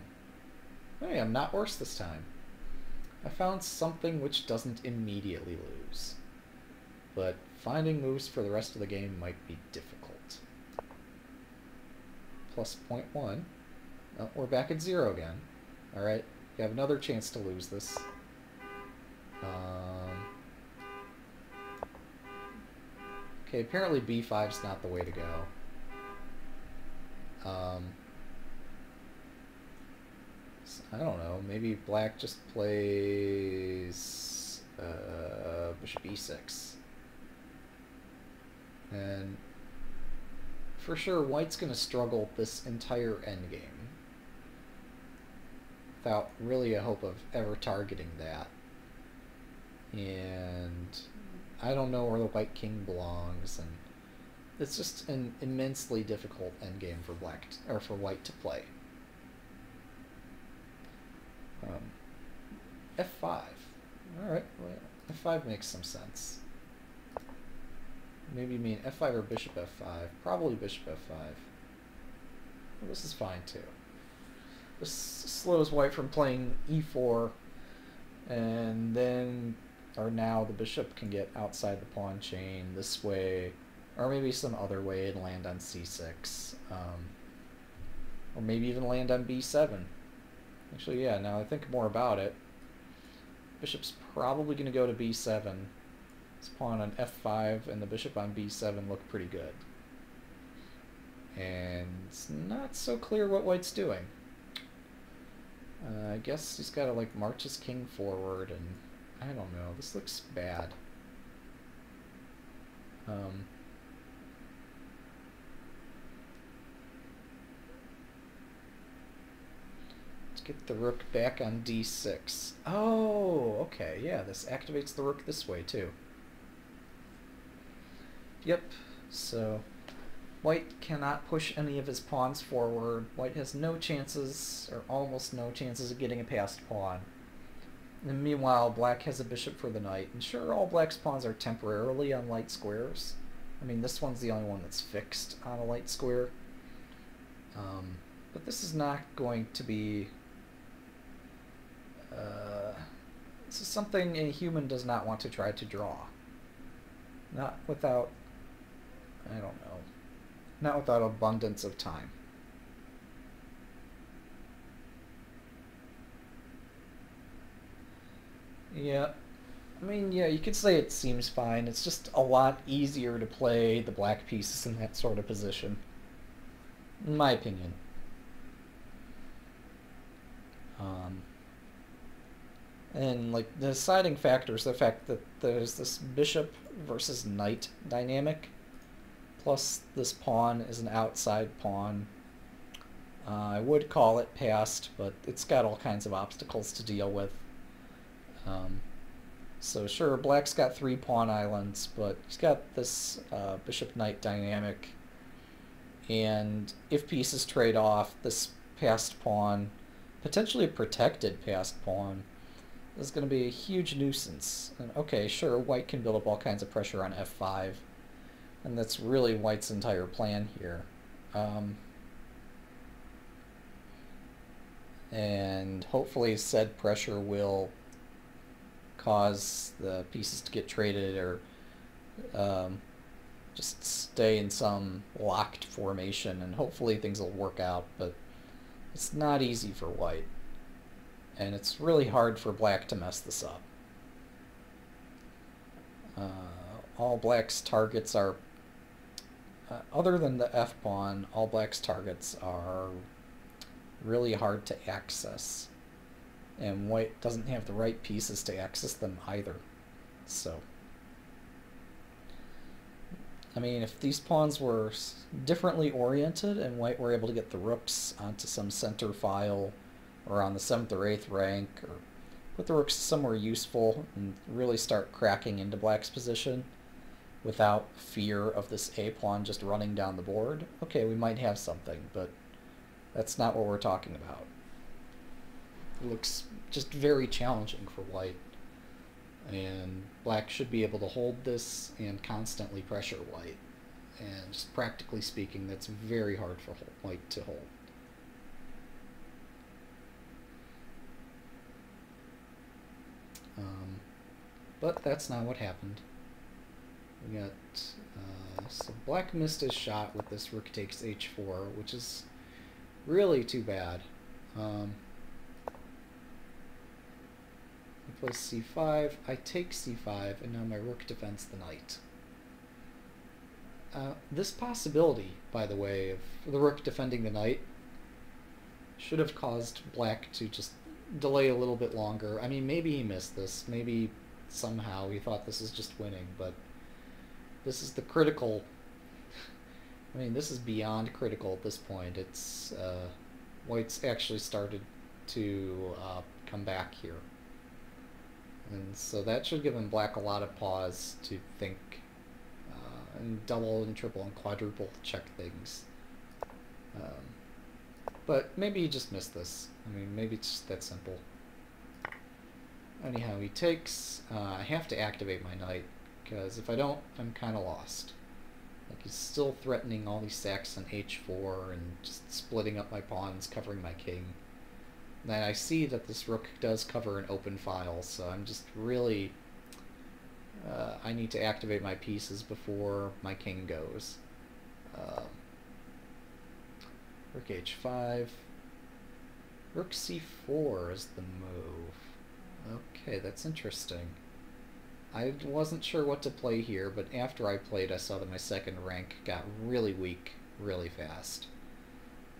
Hey, I'm not worse this time. I found something which doesn't immediately lose. But finding moves for the rest of the game might be difficult. Plus 0.1. Oh, we're back at zero again. Alright, you have another chance to lose this. Um, okay, apparently b5 is not the way to go. Um, I don't know. Maybe black just plays uh, bishop e6. And for sure, white's going to struggle this entire endgame without really a hope of ever targeting that. And I don't know where the white king belongs, and it's just an immensely difficult endgame for black or for white to play. Um, F5. All right, well, F5 makes some sense. Maybe you mean F5 or Bishop F5. Probably Bishop F5. This is fine too. This slows white from playing E4, and then, or now the bishop can get outside the pawn chain this way, or maybe some other way and land on C6. Um, or maybe even land on B7. Actually, yeah, now I think more about it. Bishop's probably going to go to b7. This pawn on f5 and the bishop on b7 look pretty good. And it's not so clear what white's doing. Uh, I guess he's got to like march his king forward and I don't know. This looks bad. Um, let's Get the rook back on d6. Oh, okay, yeah, this activates the rook this way, too. Yep, so white cannot push any of his pawns forward. White has no chances, or almost no chances, of getting a passed pawn. And meanwhile, black has a bishop for the knight. And sure, all black's pawns are temporarily on light squares. I mean, this one's the only one that's fixed on a light square. Um, but this is not going to be uh, this is something a human does not want to try to draw. Not without, I don't know, not without abundance of time. Yeah, I mean, yeah, you could say it seems fine. It's just a lot easier to play the black pieces in that sort of position. In my opinion. Um, and like the deciding factor is the fact that there's this bishop versus knight dynamic, plus this pawn is an outside pawn. Uh, I would call it passed, but it's got all kinds of obstacles to deal with. Um, so sure, black's got three pawn islands, but he's got this uh, bishop-knight dynamic. And if pieces trade off, this passed pawn, potentially a protected passed pawn, is going to be a huge nuisance. And okay, sure, white can build up all kinds of pressure on f5, and that's really white's entire plan here. Um, and hopefully said pressure will cause the pieces to get traded or um, just stay in some locked formation. And hopefully things will work out but it's not easy for white. And it's really hard for black to mess this up. Uh, all black's targets are uh, other than the f pawn all black's targets are really hard to access. And white doesn't have the right pieces to access them either. So. I mean, if these pawns were differently oriented and white were able to get the rooks onto some center file or on the 7th or 8th rank or put the rooks somewhere useful and really start cracking into black's position without fear of this A pawn just running down the board, okay, we might have something, but that's not what we're talking about. It looks just very challenging for white. And black should be able to hold this and constantly pressure white. And just practically speaking that's very hard for white to hold. Um, but that's not what happened we got uh, so black missed his shot with this rook takes h4 which is really too bad um, I play c5, I take c5, and now my rook defends the knight. Uh, this possibility, by the way, of the rook defending the knight should have caused black to just delay a little bit longer. I mean, maybe he missed this. Maybe somehow he thought this is just winning, but this is the critical... I mean, this is beyond critical at this point. It's... Uh, White's actually started to uh, come back here. And so that should give him black a lot of pause to think uh, and double and triple and quadruple check things. Um, but maybe he just missed this. I mean, maybe it's just that simple. Anyhow, he takes. Uh, I have to activate my knight, because if I don't, I'm kind of lost. Like, he's still threatening all these sacks on h4 and just splitting up my pawns, covering my king. And I see that this rook does cover an open file, so I'm just really... Uh, I need to activate my pieces before my king goes. Uh, rook h5. Rook c4 is the move. Okay, that's interesting. I wasn't sure what to play here, but after I played I saw that my second rank got really weak really fast.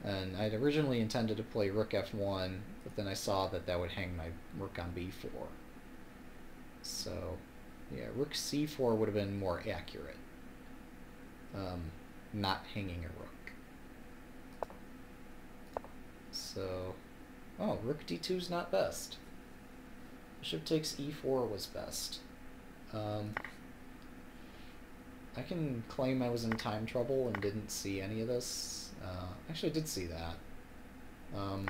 And I'd originally intended to play rook f1, but then I saw that that would hang my rook on b4. So, yeah, rook c4 would have been more accurate. Um, not hanging a rook. So, oh, rook d2 is not best. Bishop takes e4 was best. Um, I can claim I was in time trouble and didn't see any of this. Uh, actually, I did see that. Um,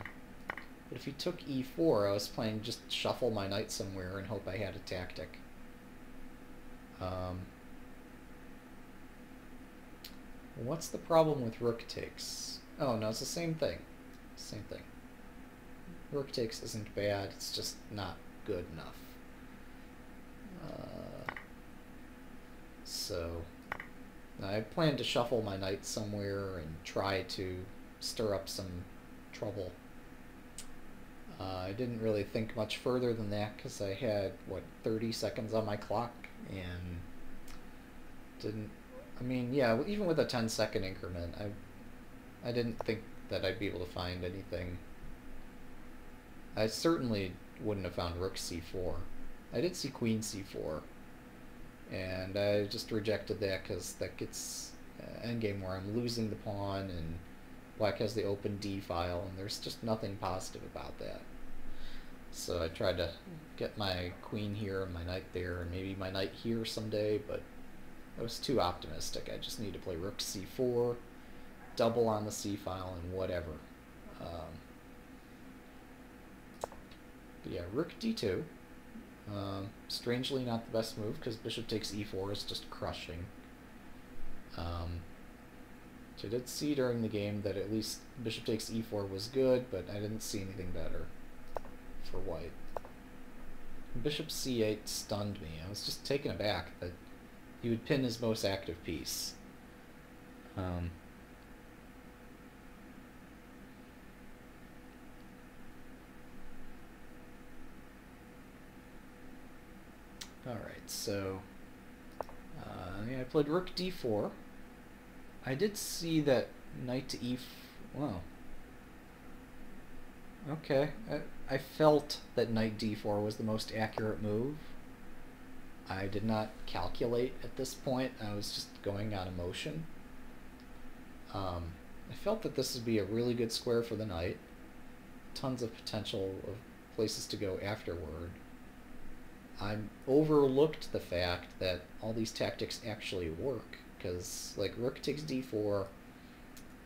but if he took e4, I was playing just shuffle my knight somewhere and hope I had a tactic. Um, what's the problem with rook takes? Oh, no, it's the same thing. Same thing. Rook takes isn't bad, it's just not good enough. Uh, so... I plan to shuffle my knight somewhere and try to stir up some trouble. Uh, I didn't really think much further than that because I had, what, 30 seconds on my clock and didn't, I mean, yeah, even with a 10 second increment, I, I didn't think that I'd be able to find anything. I certainly wouldn't have found rook c4. I did see queen c4, and I just rejected that because that gets uh, endgame where I'm losing the pawn and black has the open d file and there's just nothing positive about that. So I tried to get my queen here and my knight there and maybe my knight here someday, but I was too optimistic. I just need to play rook c4, double on the c file and whatever. Um, yeah, rook d2. Um, strangely not the best move because bishop takes e4 is just crushing. Um, Which I did see during the game that at least bishop takes e4 was good, but I didn't see anything better for white. Bishop c8 stunned me. I was just taken aback that he would pin his most active piece. Um, Alright, so uh, yeah, I played rook d4. I did see that knight to e... Wow. Okay, I, I felt that knight d4 was the most accurate move. I did not calculate at this point. I was just going on emotion. Um, I felt that this would be a really good square for the knight. Tons of potential of places to go afterward. I overlooked the fact that all these tactics actually work because like rook takes d4,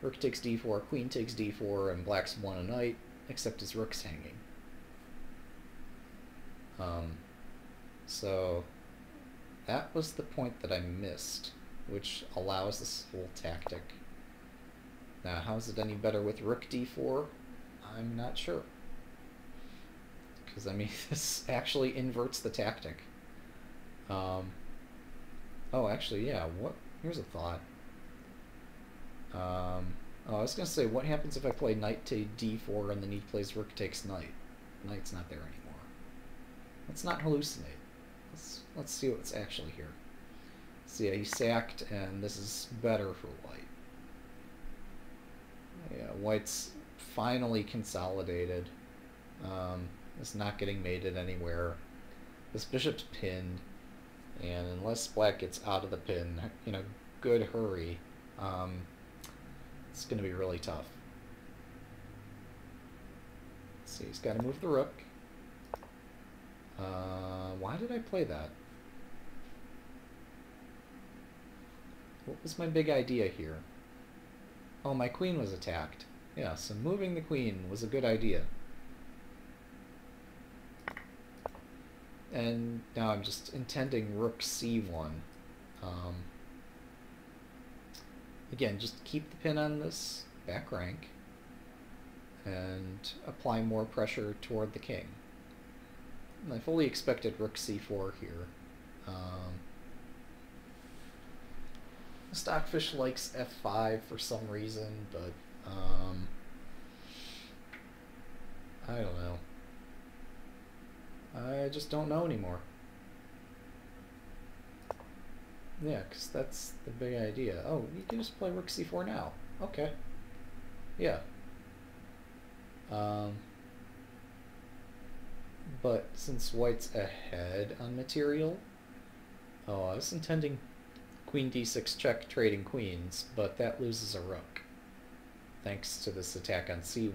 rook takes d4, queen takes d4, and black's won a knight, except his rook's hanging. Um, so that was the point that I missed, which allows this whole tactic. Now, how is it any better with rook d4? I'm not sure because I mean (laughs) this actually inverts the tactic. Um, oh, actually, yeah. What? Here's a thought. Um, oh, I was gonna say, what happens if I play knight to d4 and then he plays rook takes knight? Knight's not there anymore. Let's not hallucinate. Let's let's see what's actually here. See, yeah, he sacked, and this is better for white. Yeah, white's finally consolidated. Um, it's not getting mated anywhere. This bishop's pinned, and unless black gets out of the pin, in a good hurry, um, it's going to be really tough. Let's see, he's got to move the rook. Uh, why did I play that? What was my big idea here? Oh, my queen was attacked. Yeah, so moving the queen was a good idea. And now I'm just intending rook c1. Um, again, just keep the pin on this back rank and apply more pressure toward the king. And I fully expected rook c4 here. Um, Stockfish likes f5 for some reason, but um, I don't know. I just don't know anymore. Yeah, because that's the big idea. Oh, you can just play rook c4 now. Okay. Yeah. Um, but since white's ahead on material... Oh, I was intending queen d6 check trading queens, but that loses a rook. Thanks to this attack on c1.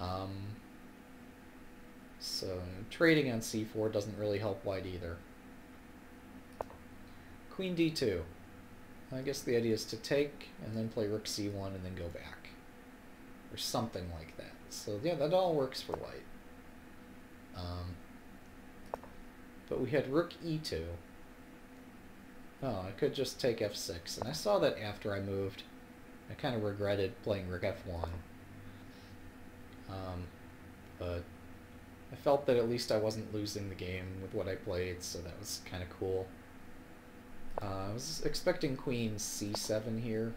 Um, so trading on c4 doesn't really help white either. Queen d2. I guess the idea is to take and then play rook c1 and then go back. Or something like that. So yeah, that all works for white. Um, but we had rook e2. Oh, I could just take f6. And I saw that after I moved. I kind of regretted playing rook f1. Um, but I felt that at least I wasn't losing the game with what I played, so that was kind of cool. Uh, I was expecting queen c7 here,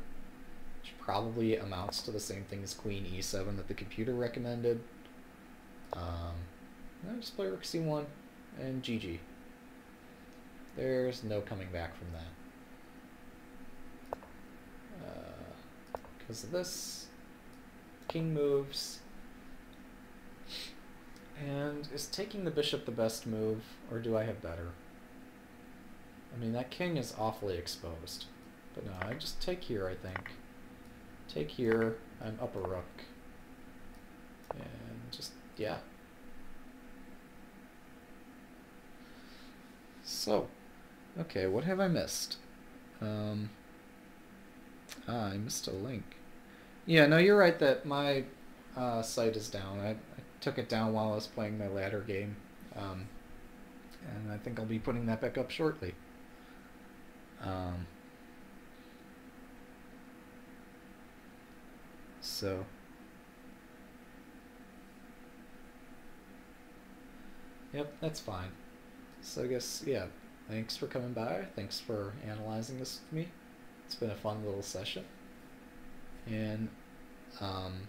which probably amounts to the same thing as queen e7 that the computer recommended. Um, I just play rook c1 and GG. There's no coming back from that. Because uh, of this, king moves, and is taking the bishop the best move, or do I have better? I mean, that king is awfully exposed. But no, I just take here, I think. Take here, I'm up a rook. And just, yeah. So, okay, what have I missed? Um, ah, I missed a link. Yeah, no, you're right that my uh, site is down. I, took it down while I was playing my ladder game. Um, and I think I'll be putting that back up shortly. Um, So. Yep, that's fine. So I guess, yeah, thanks for coming by. Thanks for analyzing this with me. It's been a fun little session. And, um,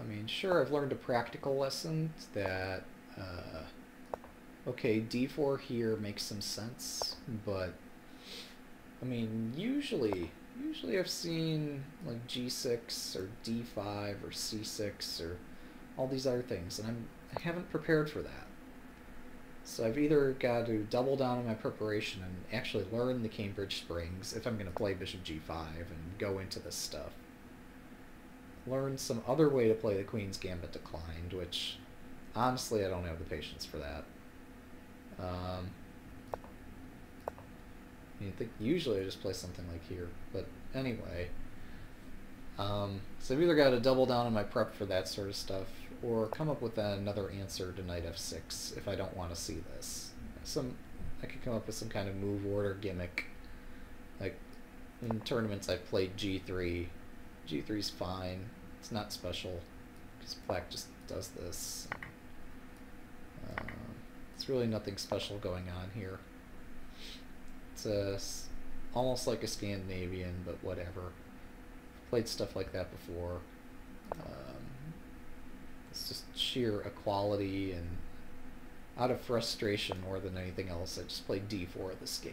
I mean, sure, I've learned a practical lesson that, uh, okay, d4 here makes some sense, but, I mean, usually, usually I've seen, like, g6 or d5 or c6 or all these other things, and I'm, I haven't prepared for that. So I've either got to double down on my preparation and actually learn the Cambridge Springs if I'm going to play Bishop g5 and go into this stuff. Learn some other way to play the Queen's Gambit Declined, which honestly I don't have the patience for that. Um, I think usually I just play something like here, but anyway. Um, so I've either got to double down on my prep for that sort of stuff, or come up with another answer to knight f6 if I don't want to see this. Some, I could come up with some kind of move order gimmick. Like in tournaments I've played g3. g3's fine. It's not special because black just does this. Uh, it's really nothing special going on here. It's a, almost like a Scandinavian, but whatever. Played stuff like that before. Um, it's just sheer equality and out of frustration more than anything else, I just played d4 this game.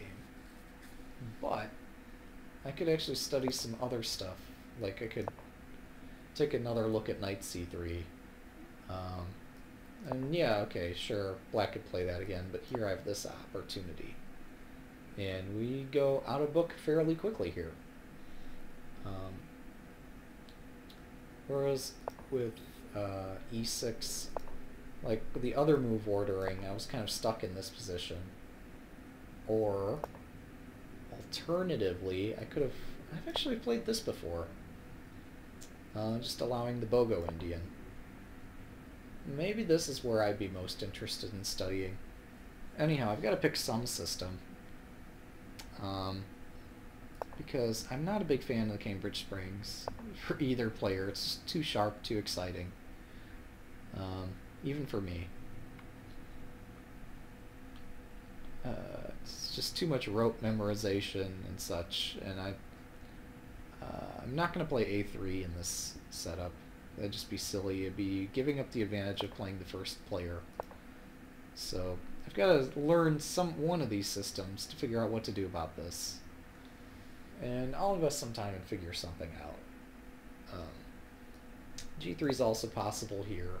But I could actually study some other stuff. Like I could take another look at knight c3. Um, and yeah, okay, sure, black could play that again, but here I have this opportunity. And we go out of book fairly quickly here. Um, whereas with uh, e6, like the other move ordering, I was kind of stuck in this position. Or, alternatively, I could have, I've actually played this before. Uh, just allowing the Bogo Indian. Maybe this is where I'd be most interested in studying. Anyhow, I've got to pick some system. Um, because I'm not a big fan of the Cambridge Springs for either player. It's too sharp, too exciting. Um, even for me. Uh, it's just too much rote memorization and such, and I, I'm not going to play A3 in this setup. That'd just be silly. It'd be giving up the advantage of playing the first player. So I've got to learn some one of these systems to figure out what to do about this. And I'll invest some time and figure something out. Um, G3 is also possible here.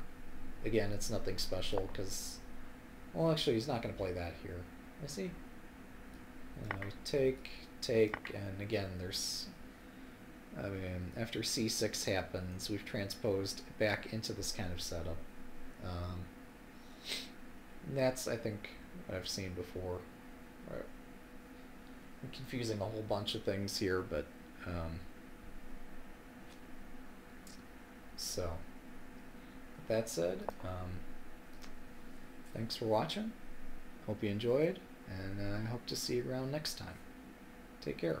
Again, it's nothing special because, well, actually, he's not going to play that here. He? Uh, take, take, and again, there's. Mean, after c6 happens, we've transposed back into this kind of setup. Um, that's, I think, what I've seen before. I'm confusing a whole bunch of things here, but um, so that said, um, thanks for watching. Hope you enjoyed, and uh, I hope to see you around next time. Take care.